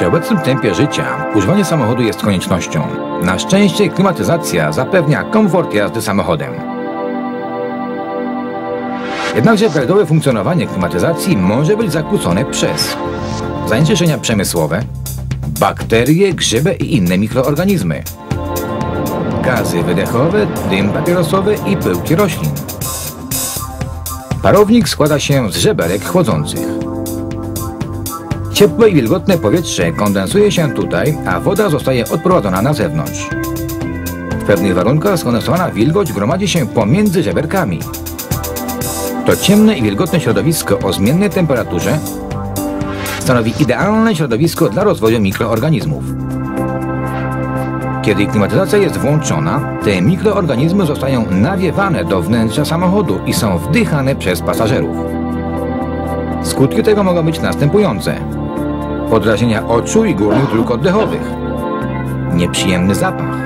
Przy obecnym tempie życia używanie samochodu jest koniecznością. Na szczęście klimatyzacja zapewnia komfort jazdy samochodem. Jednakże prawidłowe funkcjonowanie klimatyzacji może być zakłócone przez zanieczyszczenia przemysłowe, bakterie, grzyby i inne mikroorganizmy, gazy wydechowe, dym papierosowy i pyłki roślin. Parownik składa się z żeberek chłodzących. Ciepłe i wilgotne powietrze kondensuje się tutaj, a woda zostaje odprowadzona na zewnątrz. W pewnych warunkach skondensowana wilgoć gromadzi się pomiędzy żeberkami. To ciemne i wilgotne środowisko o zmiennej temperaturze stanowi idealne środowisko dla rozwoju mikroorganizmów. Kiedy klimatyzacja jest włączona, te mikroorganizmy zostają nawiewane do wnętrza samochodu i są wdychane przez pasażerów. Skutki tego mogą być następujące. Podrażnienia oczu i górnych dróg oddechowych. Nieprzyjemny zapach.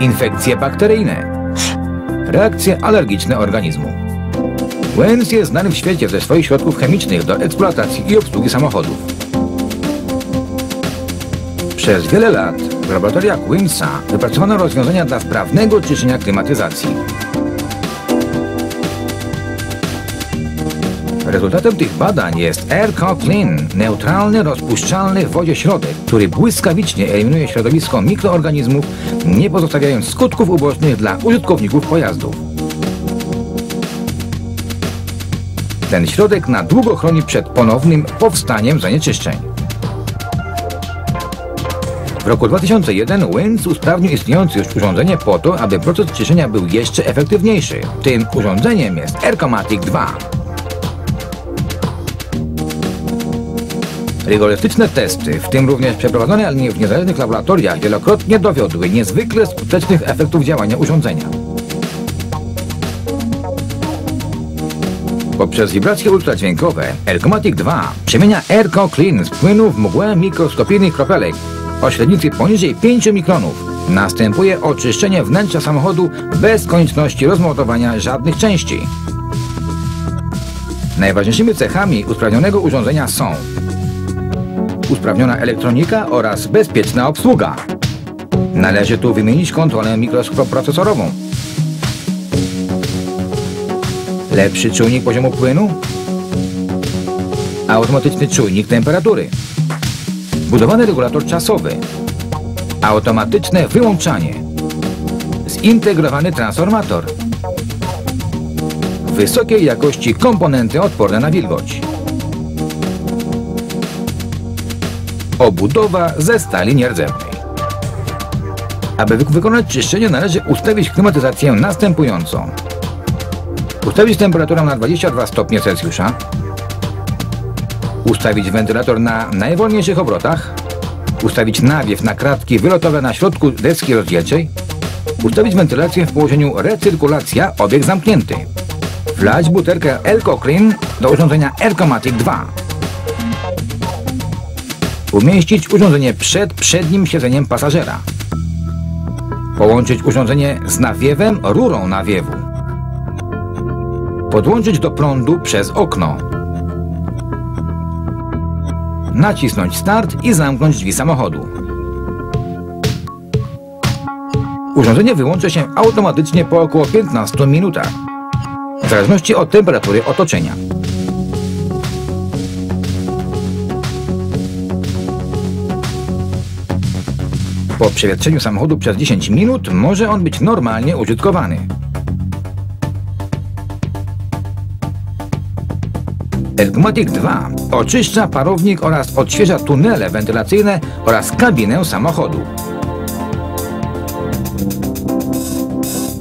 Infekcje bakteryjne. Reakcje alergiczne organizmu. Wens jest znany w świecie ze swoich środków chemicznych do eksploatacji i obsługi samochodów. Przez wiele lat w laboratoriach Winsa wypracowano rozwiązania dla sprawnego czyszczenia klimatyzacji. Rezultatem tych badań jest Clean, neutralny, rozpuszczalny w wodzie środek, który błyskawicznie eliminuje środowisko mikroorganizmów, nie pozostawiając skutków ubocznych dla użytkowników pojazdów. Ten środek na długo chroni przed ponownym powstaniem zanieczyszczeń. W roku 2001 Wins usprawnił istniejące już urządzenie po to, aby proces czyszczenia był jeszcze efektywniejszy. Tym urządzeniem jest Aircomatic 2. Rygorystyczne testy, w tym również przeprowadzone w niezależnych laboratoriach, wielokrotnie dowiodły niezwykle skutecznych efektów działania urządzenia. Poprzez wibracje ultradźwiękowe Ergomatic 2 przemienia Airco Clean z płynu w mgłę mikroskopijnych kropelek o średnicy poniżej 5 mikronów. Następuje oczyszczenie wnętrza samochodu bez konieczności rozmontowania żadnych części. Najważniejszymi cechami usprawnionego urządzenia są usprawniona elektronika oraz bezpieczna obsługa. Należy tu wymienić kontrolę mikroprocesorową. Lepszy czujnik poziomu płynu, automatyczny czujnik temperatury, budowany regulator czasowy, automatyczne wyłączanie, zintegrowany transformator, wysokiej jakości komponenty odporne na wilgoć. Obudowa ze stali nierdzewnej. Aby wy wykonać czyszczenie należy ustawić klimatyzację następująco. Ustawić temperaturę na 22 stopnie Celsjusza. Ustawić wentylator na najwolniejszych obrotach. Ustawić nawiew na kratki wylotowe na środku deski rozdzielczej. Ustawić wentylację w położeniu recyrkulacja, obieg zamknięty. Wlać butelkę Elco Clean do urządzenia Elcomatic 2. Umieścić urządzenie przed przednim siedzeniem pasażera. Połączyć urządzenie z nawiewem rurą nawiewu. Podłączyć do prądu przez okno. Nacisnąć start i zamknąć drzwi samochodu. Urządzenie wyłączy się automatycznie po około 15 minutach, w zależności od temperatury otoczenia. Po przewietrzeniu samochodu przez 10 minut może on być normalnie użytkowany. Elgmatic 2 oczyszcza parownik oraz odświeża tunele wentylacyjne oraz kabinę samochodu.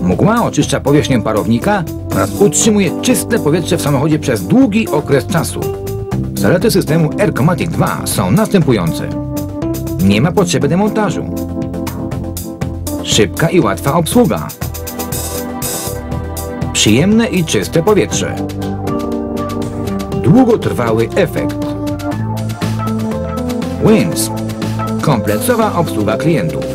Mgła oczyszcza powierzchnię parownika oraz utrzymuje czyste powietrze w samochodzie przez długi okres czasu. Zalety systemu Aircomatic 2 są następujące. Nie ma potrzeby demontażu. Szybka i łatwa obsługa. Przyjemne i czyste powietrze. Długotrwały efekt. Wins. Kompleksowa obsługa klientów.